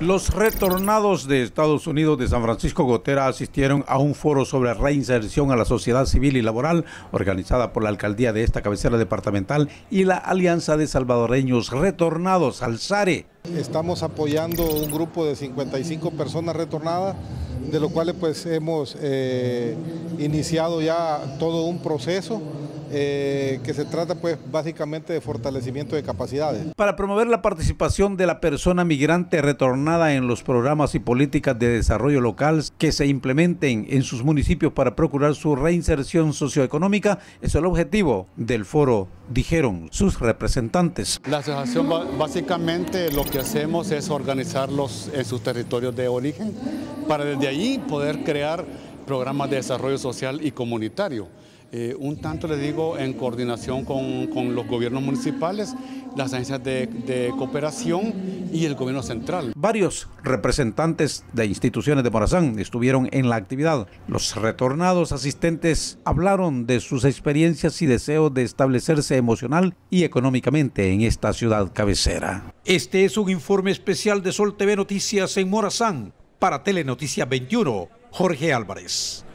Los retornados de Estados Unidos de San Francisco Gotera asistieron a un foro sobre reinserción a la sociedad civil y laboral organizada por la alcaldía de esta cabecera departamental y la Alianza de Salvadoreños Retornados, Alzare. Estamos apoyando un grupo de 55 personas retornadas, de los cuales pues hemos eh, iniciado ya todo un proceso eh, que se trata pues básicamente de fortalecimiento de capacidades. Para promover la participación de la persona migrante retornada en los programas y políticas de desarrollo local que se implementen en sus municipios para procurar su reinserción socioeconómica es el objetivo del foro, dijeron sus representantes. La asociación básicamente lo que hacemos es organizarlos en sus territorios de origen para desde allí poder crear programas de desarrollo social y comunitario. Eh, un tanto le digo en coordinación con, los gobiernos municipales, las agencias de, cooperación y el gobierno central. Varios representantes de instituciones de Morazán estuvieron en la actividad. Los retornados asistentes hablaron de sus experiencias y deseos de establecerse emocional y económicamente en esta ciudad cabecera. Este es un informe especial de Sol TV Noticias en Morazán para Telenoticia 21. Jorge Álvarez.